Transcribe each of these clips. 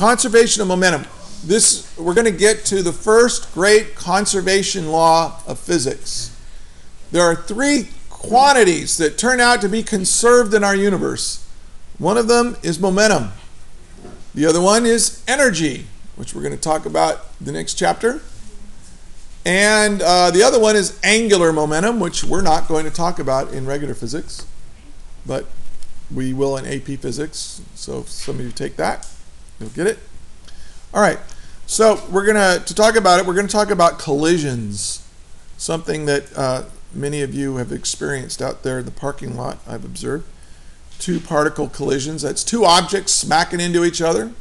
conservation of momentum. This we're going to get to the first great conservation law of physics. There are three quantities that turn out to be conserved in our universe. One of them is momentum. The other one is energy, which we're going to talk about the next chapter. And uh, the other one is angular momentum, which we're not going to talk about in regular physics, but we will in AP physics. So some of you take that, you'll get it. All right. So we're gonna to talk about it. We're going to talk about collisions, something that uh, many of you have experienced out there in the parking lot. I've observed two particle collisions. That's two objects smacking into each other.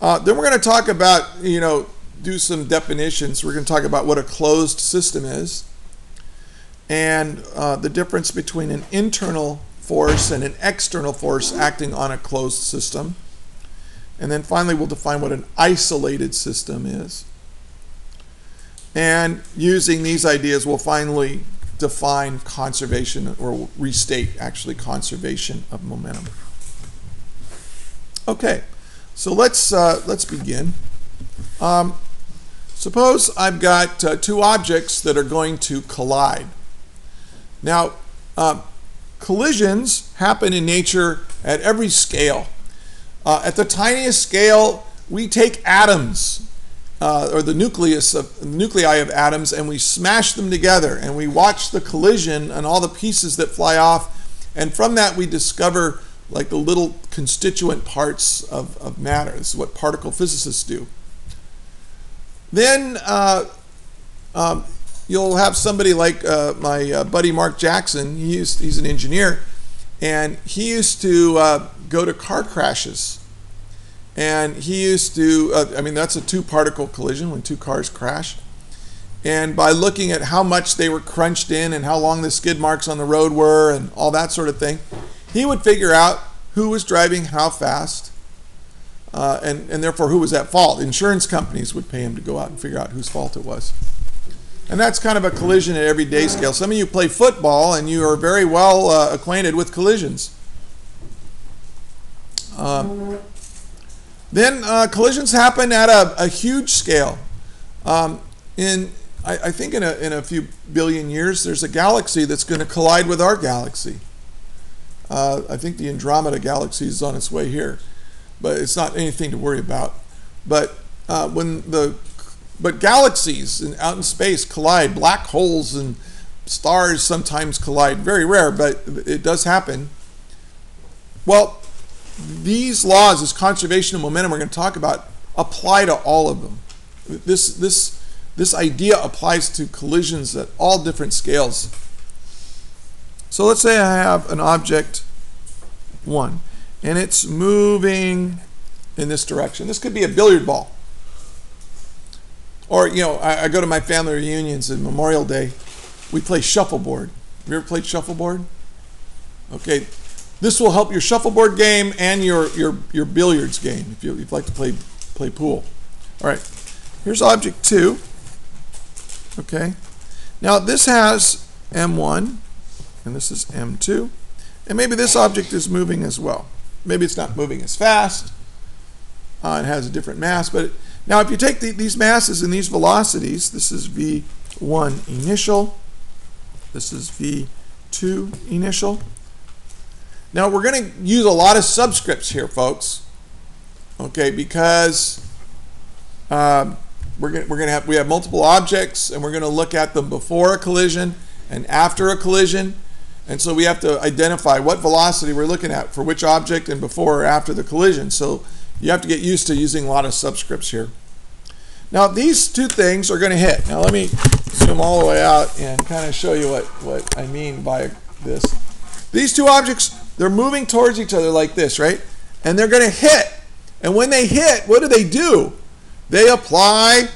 Uh, then we're going to talk about you know do some definitions. We're going to talk about what a closed system is and uh, the difference between an internal force and an external force acting on a closed system. And then finally, we'll define what an isolated system is. And using these ideas, we'll finally define conservation or restate actually conservation of momentum. Okay, so let's uh, let's begin. Um, Suppose I've got uh, two objects that are going to collide. Now, uh, collisions happen in nature at every scale. Uh, at the tiniest scale, we take atoms, uh, or the nucleus of nuclei of atoms, and we smash them together, and we watch the collision and all the pieces that fly off, and from that we discover like the little constituent parts of, of matter. This is what particle physicists do. Then uh, um, you'll have somebody like uh, my uh, buddy Mark Jackson. He used, he's an engineer, and he used to uh, go to car crashes. And he used to, uh, I mean, that's a two particle collision when two cars crash. And by looking at how much they were crunched in and how long the skid marks on the road were and all that sort of thing, he would figure out who was driving how fast uh, and, and therefore who was at fault. Insurance companies would pay him to go out and figure out whose fault it was. And that's kind of a collision at every day scale. Some of you play football and you are very well uh, acquainted with collisions. Um, then uh, collisions happen at a, a huge scale. Um, in I, I, think in a, in a few billion years, there's a galaxy that's going to collide with our galaxy. Uh, I think the Andromeda galaxy is on its way here but it's not anything to worry about. But uh, when the but galaxies in, out in space collide, black holes and stars sometimes collide. Very rare, but it does happen. Well, these laws, this conservation of momentum we're going to talk about, apply to all of them. This this this idea applies to collisions at all different scales. So let's say I have an object one and it's moving in this direction. This could be a billiard ball. Or, you know, I, I go to my family reunions and Memorial Day, we play shuffleboard. Have you ever played shuffleboard? Okay, this will help your shuffleboard game and your, your, your billiards game if, you, if you'd like to play, play pool. All right, here's object two. Okay, now this has M1 and this is M2, and maybe this object is moving as well. Maybe it's not moving as fast. Uh, it has a different mass. But now, if you take the, these masses and these velocities, this is v1 initial. This is v2 initial. Now, we're going to use a lot of subscripts here, folks. Okay, because um, we're going we're to have we have multiple objects, and we're going to look at them before a collision and after a collision and so we have to identify what velocity we're looking at for which object and before or after the collision. So you have to get used to using a lot of subscripts here. Now these two things are going to hit. Now let me zoom all the way out and kind of show you what, what I mean by this. These two objects, they're moving towards each other like this, right? And they're going to hit. And when they hit, what do they do? They apply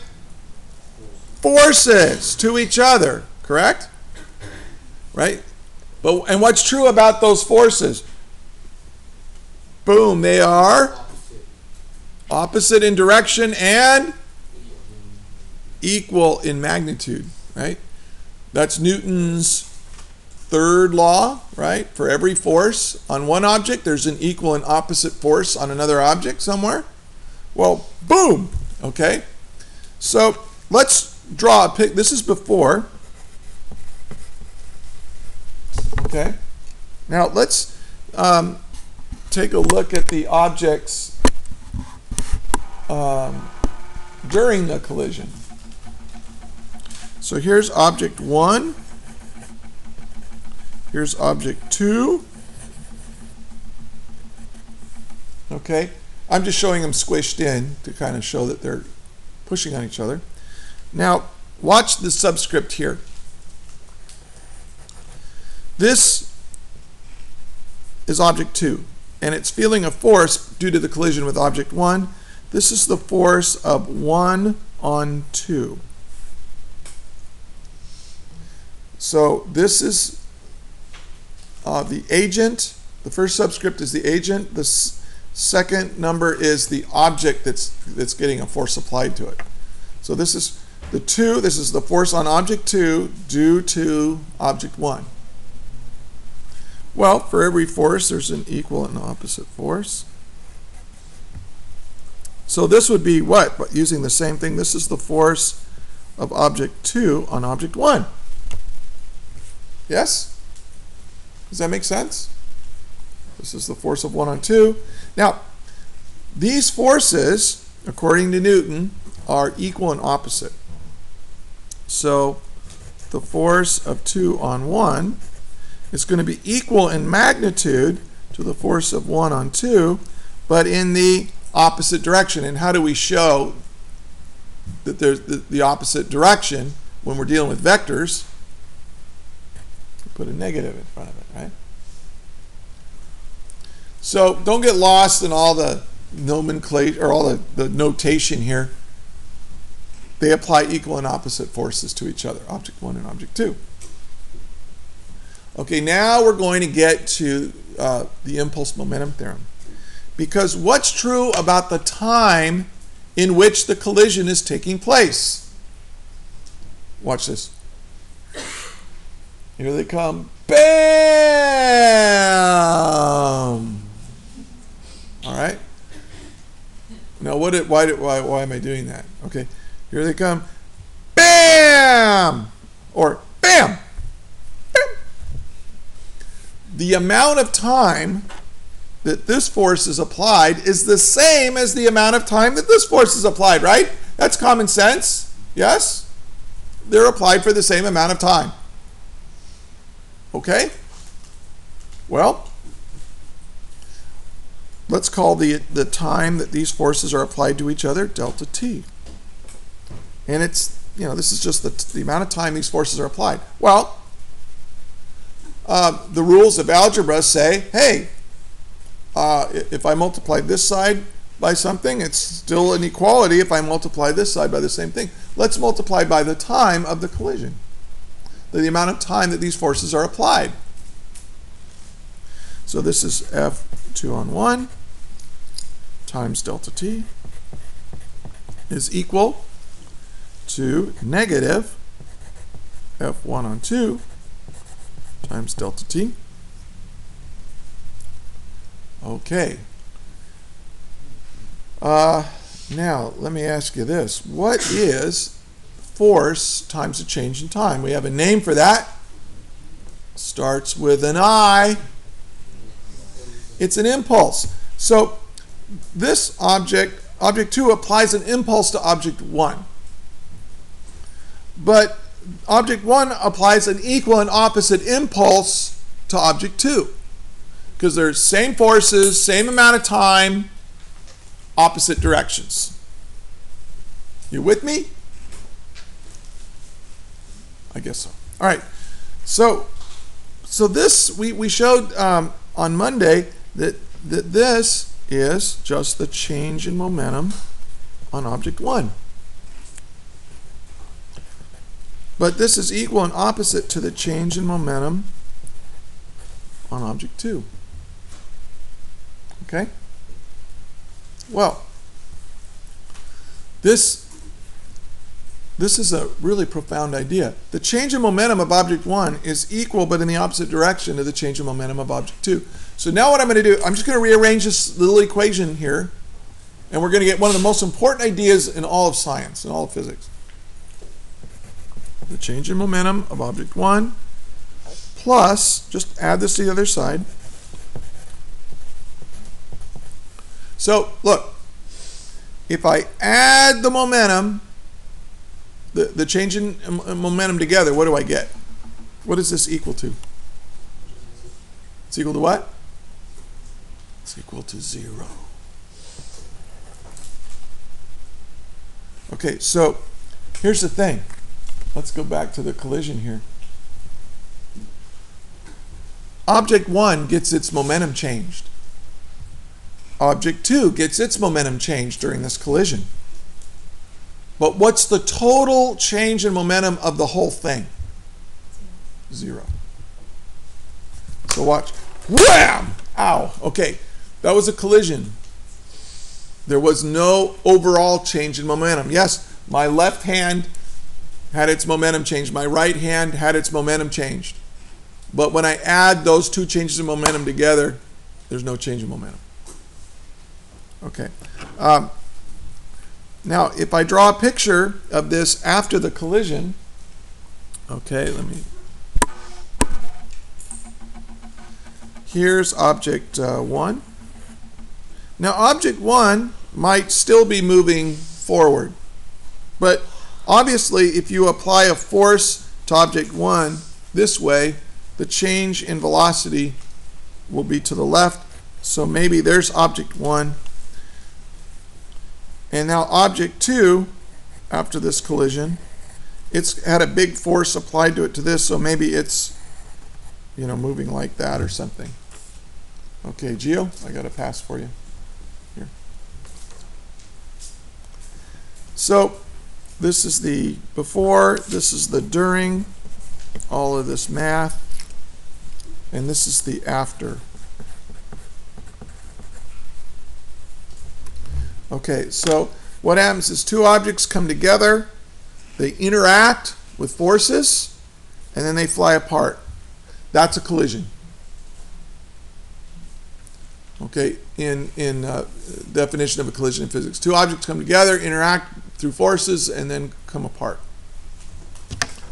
forces to each other, correct? Right? But and what's true about those forces? Boom, they are opposite in direction and equal in magnitude, right? That's Newton's third law, right? For every force on one object, there's an equal and opposite force on another object somewhere. Well, boom, okay? So let's draw a pic. This is before. Okay. Now let's um, take a look at the objects um, during a collision. So here's object one. Here's object two. Okay, I'm just showing them squished in to kind of show that they're pushing on each other. Now, watch the subscript here. This is object 2, and it's feeling a force due to the collision with object 1. This is the force of 1 on 2. So this is uh, the agent. The first subscript is the agent. The second number is the object that's, that's getting a force applied to it. So this is the 2, this is the force on object 2 due to object 1. Well, for every force, there's an equal and opposite force. So this would be what? But using the same thing, this is the force of object 2 on object 1. Yes? Does that make sense? This is the force of 1 on 2. Now, these forces, according to Newton, are equal and opposite. So the force of 2 on 1 is going to be equal in magnitude to the force of 1 on 2, but in the opposite direction. And how do we show that there's the, the opposite direction when we're dealing with vectors? Put a negative in front of it, right? So don't get lost in all the nomenclature or all the, the notation here. They apply equal and opposite forces to each other, object 1 and object 2. Okay, now we're going to get to uh, the impulse momentum theorem. Because what's true about the time in which the collision is taking place? Watch this. Here they come. Bam! All right. Now, what? Did, why, did, why? Why am I doing that? Okay. Here they come. Bam! Or bam! Bam! The amount of time that this force is applied is the same as the amount of time that this force is applied, right? That's common sense. Yes? They're applied for the same amount of time. Okay? Well, let's call the, the time that these forces are applied to each other delta t. And it's, you know, this is just the, the amount of time these forces are applied. Well, uh, the rules of algebra say, hey, uh, if I multiply this side by something, it's still an equality if I multiply this side by the same thing. Let's multiply by the time of the collision the amount of time that these forces are applied. So this is F2 on 1 times delta t is equal to negative F1 on 2 times delta t. Okay. Uh, now, let me ask you this. What is force times the change in time. We have a name for that. Starts with an I. It's an impulse. So this object, object 2, applies an impulse to object 1. But object 1 applies an equal and opposite impulse to object 2. Because they're same forces, same amount of time, opposite directions. You with me? I guess so. All right. So, so this we we showed um, on Monday that that this is just the change in momentum on object one. But this is equal and opposite to the change in momentum on object 2. Okay? Well, this this is a really profound idea. The change in momentum of object one is equal but in the opposite direction to the change in momentum of object two. So now what I'm going to do, I'm just going to rearrange this little equation here, and we're going to get one of the most important ideas in all of science, in all of physics. The change in momentum of object one plus, just add this to the other side. So look, if I add the momentum, the, the change in um, um, momentum together, what do I get? What is this equal to? It's equal to what? It's equal to zero. Okay, so here's the thing. Let's go back to the collision here. Object 1 gets its momentum changed. Object 2 gets its momentum changed during this collision. But what's the total change in momentum of the whole thing? Zero. So watch. Wham! Ow. Okay, that was a collision. There was no overall change in momentum. Yes, my left hand had its momentum changed. My right hand had its momentum changed. But when I add those two changes in momentum together, there's no change in momentum. Okay. Um, now, if I draw a picture of this after the collision, okay, let me. Here's object uh, 1. Now, object 1 might still be moving forward, but obviously, if you apply a force to object 1 this way, the change in velocity will be to the left. So maybe there's object 1 and now object 2, after this collision, it's had a big force applied to it to this, so maybe it's, you know, moving like that or something. Okay, Geo, I got a pass for you. Here. So this is the before, this is the during, all of this math, and this is the after. Okay, so what happens is two objects come together, they interact with forces, and then they fly apart. That's a collision. Okay, in, in uh, definition of a collision in physics. Two objects come together, interact through forces, and then come apart.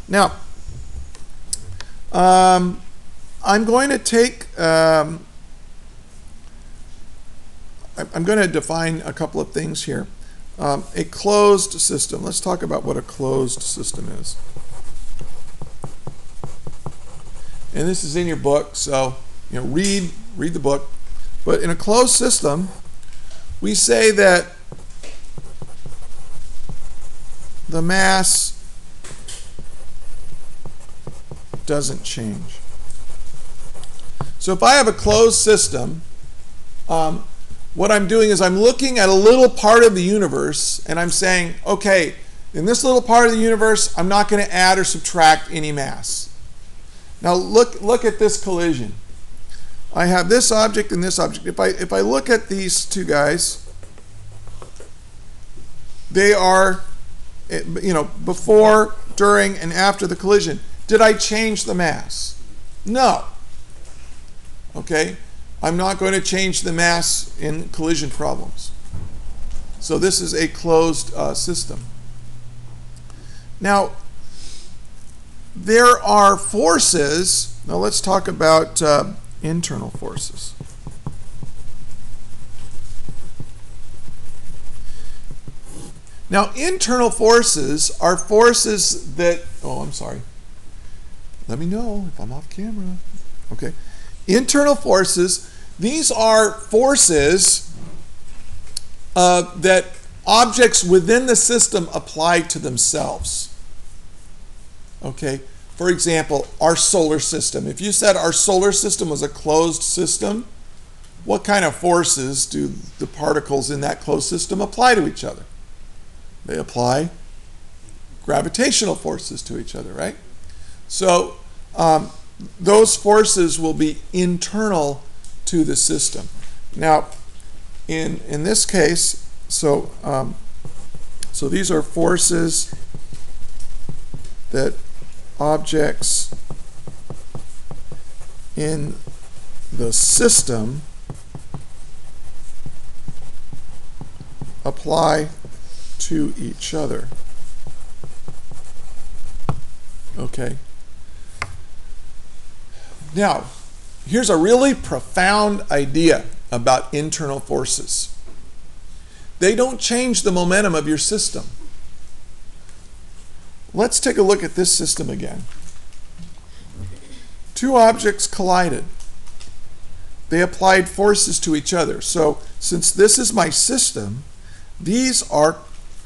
Now, um, I'm going to take um, I'm going to define a couple of things here. Um, a closed system. Let's talk about what a closed system is. And this is in your book, so you know, read read the book. But in a closed system, we say that the mass doesn't change. So if I have a closed system, um, what I'm doing is I'm looking at a little part of the universe and I'm saying, okay, in this little part of the universe, I'm not going to add or subtract any mass. Now look, look at this collision. I have this object and this object. If I, if I look at these two guys, they are, eh, you know, before, during, and after the collision. Did I change the mass? No. Okay? I'm not going to change the mass in collision problems. So this is a closed uh, system. Now, there are forces. Now let's talk about uh, internal forces. Now, internal forces are forces that, oh, I'm sorry. Let me know if I'm off camera. Okay. Internal forces, these are forces uh, that objects within the system apply to themselves. Okay, for example, our solar system. If you said our solar system was a closed system, what kind of forces do the particles in that closed system apply to each other? They apply gravitational forces to each other, right? So, um, those forces will be internal to the system. Now, in, in this case, so, um, so these are forces that objects in the system apply to each other. Okay. Now, here's a really profound idea about internal forces. They don't change the momentum of your system. Let's take a look at this system again. Two objects collided. They applied forces to each other. So, since this is my system, these are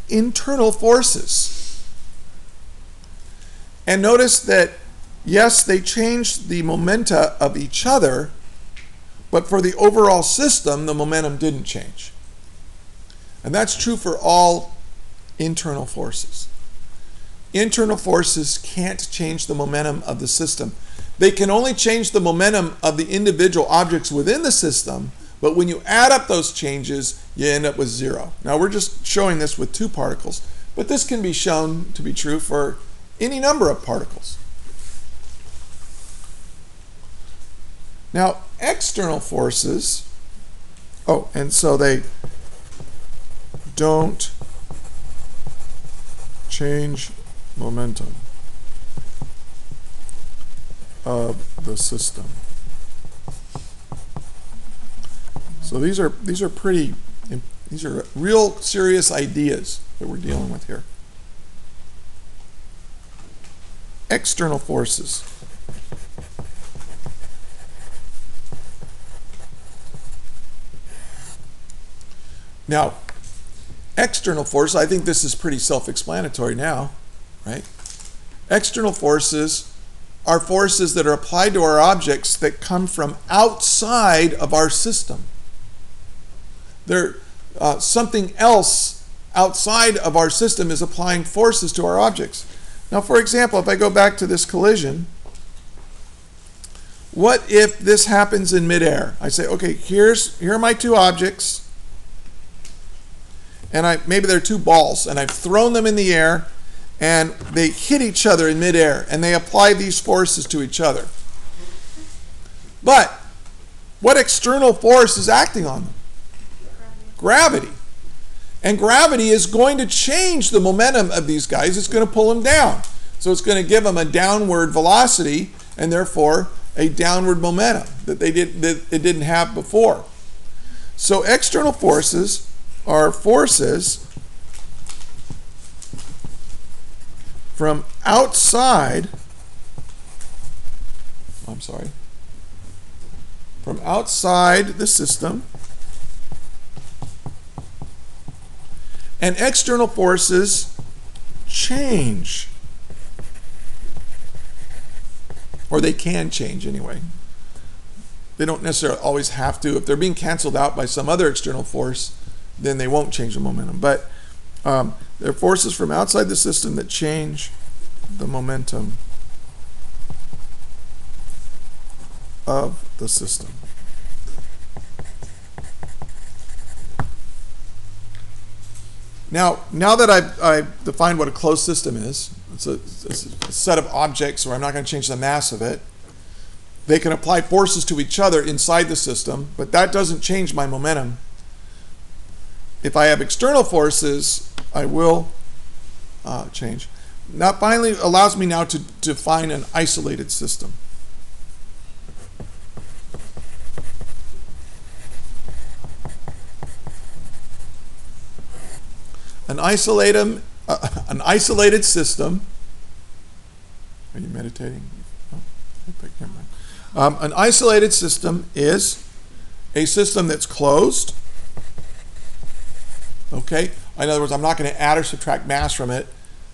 internal forces. And notice that, yes, they change the momenta of each other, but for the overall system, the momentum didn't change. And that's true for all internal forces. Internal forces can't change the momentum of the system. They can only change the momentum of the individual objects within the system, but when you add up those changes, you end up with zero. Now we're just showing this with two particles, but this can be shown to be true for any number of particles. Now, external forces, oh, and so they don't change momentum of the system. So these are these are pretty these are real serious ideas that we're dealing with here. External forces. Now, external forces, I think this is pretty self-explanatory now, right? External forces are forces that are applied to our objects that come from outside of our system. They're uh, something else outside of our system is applying forces to our objects. Now, for example, if I go back to this collision, what if this happens in midair? I say, okay, here's here are my two objects, and I maybe they're two balls, and I've thrown them in the air, and they hit each other in midair, and they apply these forces to each other. But what external force is acting on them? Gravity. And gravity is going to change the momentum of these guys. It's going to pull them down. So it's going to give them a downward velocity and therefore a downward momentum that they did that it didn't have before. So external forces are forces from outside oh, I'm sorry from outside the system and external forces change. Or they can change anyway. They don't necessarily always have to. If they're being canceled out by some other external force, then they won't change the momentum. But um, there are forces from outside the system that change the momentum of the system. Now, now that I've, I've, defined what a closed system is, it's a, it's a set of objects where I'm not going to change the mass of it. They can apply forces to each other inside the system, but that doesn't change my momentum. If I have external forces, I will uh, change. That finally allows me now to define an isolated system. an isolated, uh, an isolated system. Are you meditating? Um, an isolated system is a system that's closed. Okay? In other words, I'm not going to add or subtract mass from it.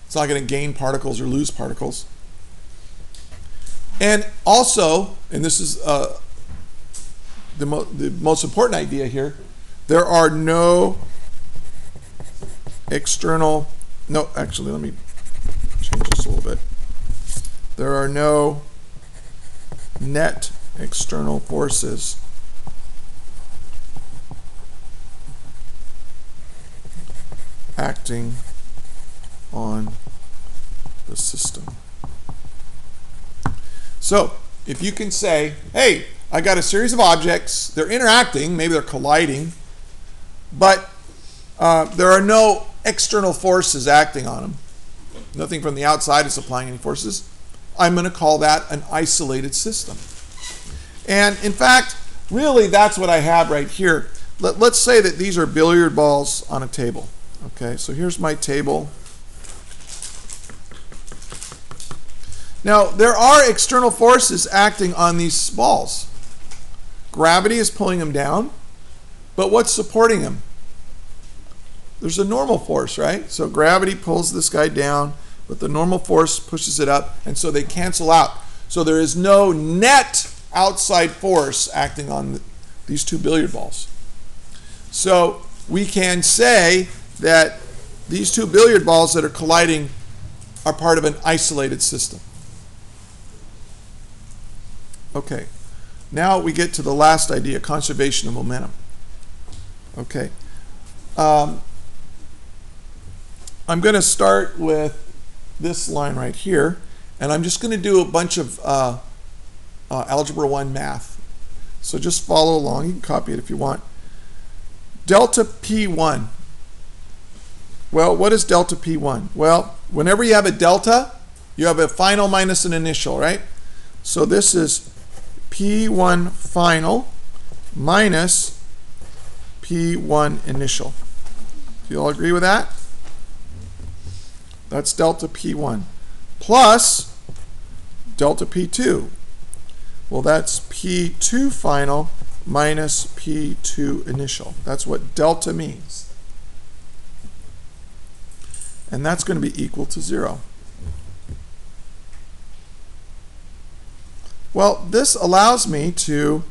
It's not going to gain particles or lose particles. And also, and this is uh, the, mo the most important idea here, there are no external, no, actually, let me change this a little bit. There are no net external forces acting on the system. So if you can say, hey, I got a series of objects, they're interacting, maybe they're colliding, but uh, there are no external forces acting on them. Nothing from the outside is applying any forces. I'm going to call that an isolated system. And in fact, really that's what I have right here. Let, us say that these are billiard balls on a table. Okay, so here's my table. Now, there are external forces acting on these balls. Gravity is pulling them down, but what's supporting them? There's a normal force, right? So gravity pulls this guy down, but the normal force pushes it up, and so they cancel out. So there is no net outside force acting on these two billiard balls. So we can say that these two billiard balls that are colliding are part of an isolated system. Okay, now we get to the last idea, conservation of momentum. Okay, um, I'm going to start with this line right here, and I'm just going to do a bunch of uh, uh, Algebra 1 math. So just follow along. You can copy it if you want. Delta P1. Well, what is delta P1? Well, whenever you have a delta, you have a final minus an initial, right? So this is P1 final minus P1 initial. Do you all agree with that? That's delta P1 plus delta P2. Well, that's P2 final minus P2 initial. That's what delta means. And that's going to be equal to 0. Well, this allows me to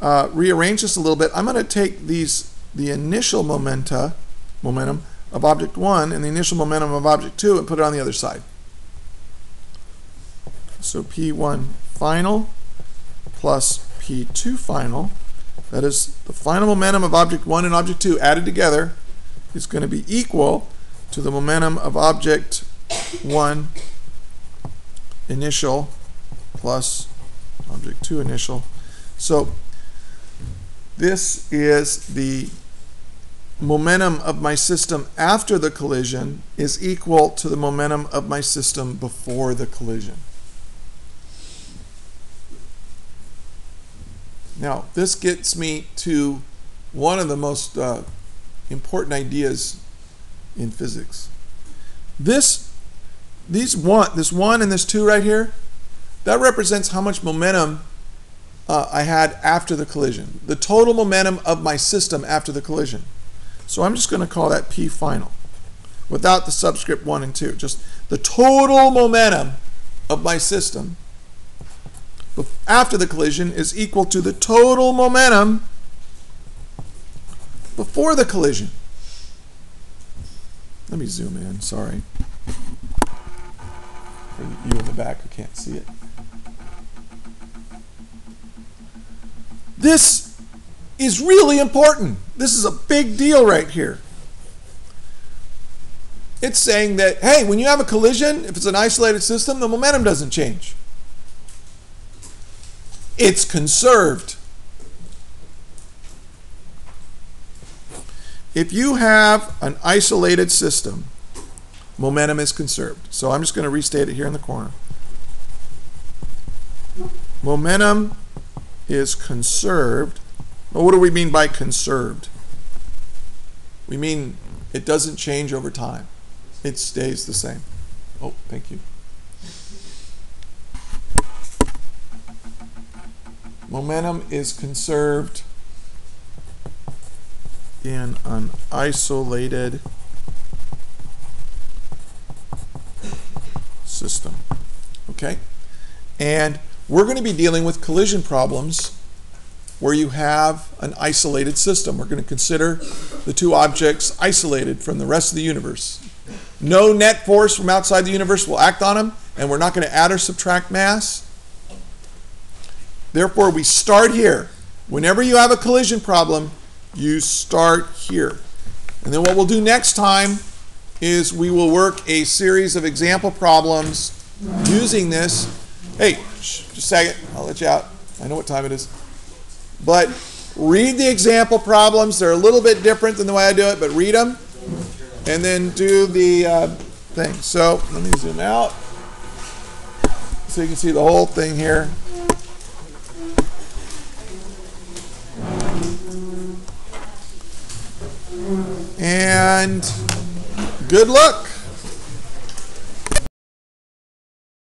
uh, rearrange this a little bit. I'm going to take these the initial momenta, momentum of object 1 and the initial momentum of object 2 and put it on the other side. So P1 final plus P2 final, that is the final momentum of object 1 and object 2 added together, is going to be equal to the momentum of object 1 initial plus object 2 initial. So this is the momentum of my system after the collision is equal to the momentum of my system before the collision. Now, this gets me to one of the most uh, important ideas in physics. This, these one, this one and this two right here, that represents how much momentum uh, I had after the collision. The total momentum of my system after the collision. So I'm just going to call that P final without the subscript 1 and 2. Just the total momentum of my system after the collision is equal to the total momentum before the collision. Let me zoom in, sorry. For you in the back who can't see it. This is really important. This is a big deal right here. It's saying that, hey, when you have a collision, if it's an isolated system, the momentum doesn't change it's conserved. If you have an isolated system, momentum is conserved. So I'm just going to restate it here in the corner. Momentum is conserved. Well, what do we mean by conserved? We mean it doesn't change over time. It stays the same. Oh, thank you. Momentum is conserved in an isolated system. Okay? And we're going to be dealing with collision problems where you have an isolated system. We're going to consider the two objects isolated from the rest of the universe. No net force from outside the universe will act on them, and we're not going to add or subtract mass. Therefore, we start here. Whenever you have a collision problem, you start here. And then what we'll do next time is we will work a series of example problems using this. Hey, just a second, I'll let you out. I know what time it is. But read the example problems. They're a little bit different than the way I do it, but read them. And then do the uh, thing. So let me zoom out so you can see the whole thing here. And good luck.